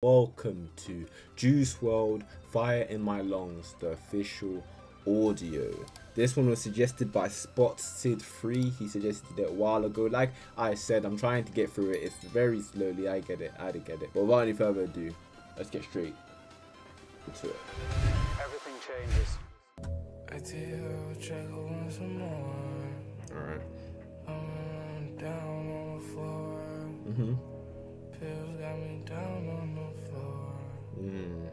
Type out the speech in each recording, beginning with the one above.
Welcome to Juice WRLD Fire in My Lungs, the official audio. This one was suggested by Spot Sid 3. He suggested it a while ago. Like I said, I'm trying to get through it. It's very slowly. I get it. I did get it. But without any further ado, let's get straight to it. Everything changes. I tell check on some more. Alright. I'm down on the floor. Mm-hmm. Pills got me down on the floor. Mm.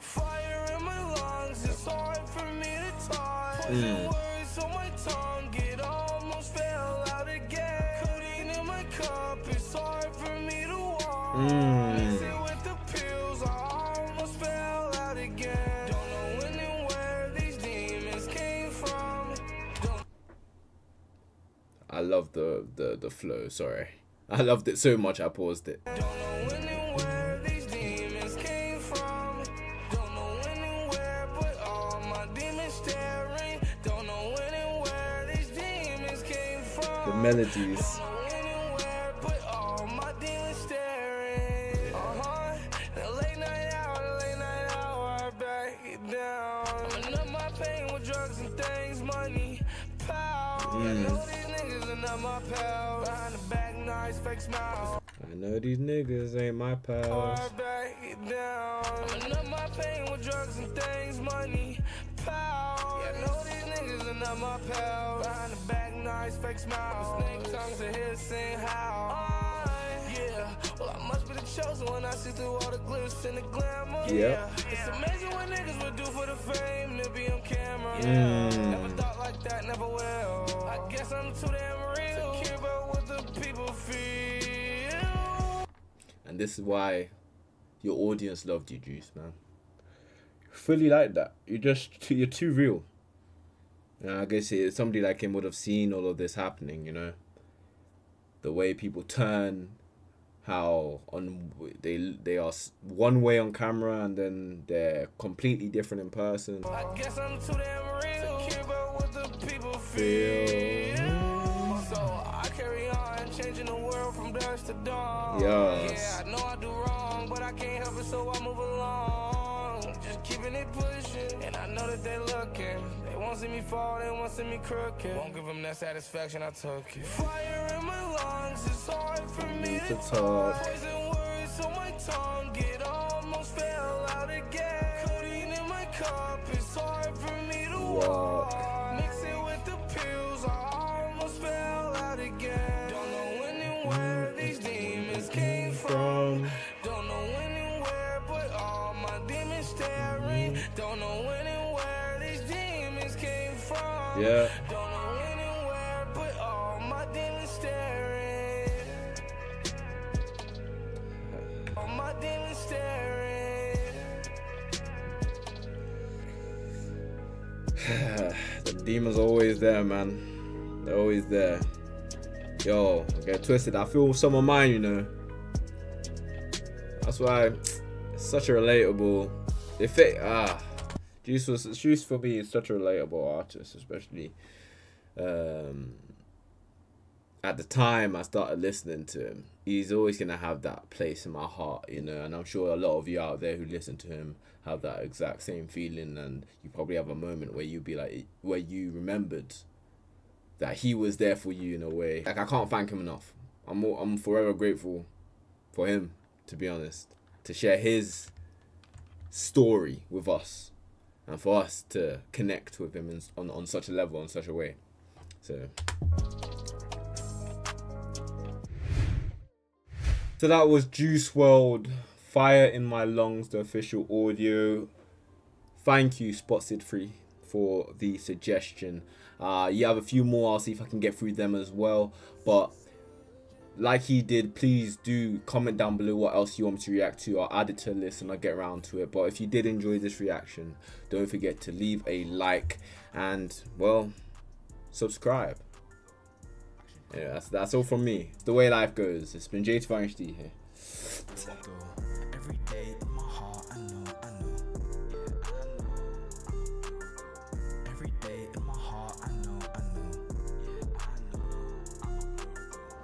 Fire in my lungs, it's hard for me to talk. Mm. words on my tongue, it almost fell out again. Codeine in my cup, it's hard for me to walk. Mm. I love the, the, the flow, sorry. I loved it so much I paused it. Don't know when and where these demons came from. Don't know when and where, but all my demons staring. Don't know when and where these demons came from. The melodies. Don't not my pal. Behind the back, nice fake smile. I know these niggas ain't my pals. Hard back down. I'm numb my pain with drugs and things, money, power. Yeah, I know these niggas are not my pals. Behind the back, nice fake smile. Snake tongues to hear sing how. Yeah, well, I must be the chosen one. I see through all the glitz and the glamour. Yep. Yeah, it's amazing what niggas would do for the fame to be on camera. Mm. Never thought like that, never will. I guess I'm too damn And this is why your audience loved you, Juice, man. Fully like that. You're just you're too real. And I guess it, somebody like him would have seen all of this happening, you know. The way people turn, how on they they are one way on camera and then they're completely different in person. I guess I'm too damn real to changing the world from dusk to dawn. Yes. Yeah, I know I do wrong, but I can't help it, so I move along. Just keeping it pushing, and I know that they looking. They won't see me fall, they won't see me crooked. Won't give them that satisfaction, I took it. Fire in my lungs, it's hard for me To to talk. words on my tongue, it almost fell out again. Codeine in my cup, it's hard for me to Walk. walk. Where these demons came from. Don't know when and where, but all my demons staring. Don't know when and where these demons came from. Yeah. Don't know when and where, but all my demons staring. All my demons staring. the demons always there, man. They're always there. Yo, get twisted. I feel some of mine, you know. That's why such a relatable. They fit. Ah, Juice was Juice for me is such a relatable artist, especially. Um, at the time I started listening to him, he's always gonna have that place in my heart, you know. And I'm sure a lot of you out there who listen to him have that exact same feeling, and you probably have a moment where you be like, where you remembered that he was there for you in a way. Like I can't thank him enough. I'm all, I'm forever grateful for him, to be honest, to share his story with us, and for us to connect with him in, on on such a level, in such a way. So. So that was Juice WRLD, Fire in My Lungs, the official audio. Thank you, Spotted Free, for the suggestion. Uh, you have a few more. I'll see if I can get through them as well. But like he did, please do comment down below what else you want me to react to. I'll add it to a list and I'll get around to it. But if you did enjoy this reaction, don't forget to leave a like and, well, subscribe. Yeah, that's, that's all from me. The way life goes. It's been J2HD here.